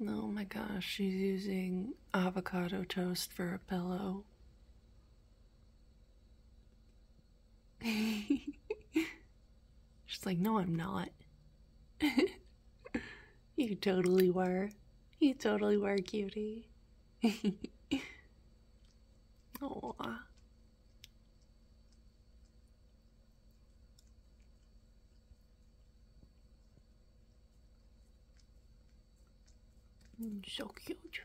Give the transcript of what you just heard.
Oh my gosh, she's using avocado toast for a pillow. She's like, no, I'm not. you totally were. You totally were, cutie. So cute.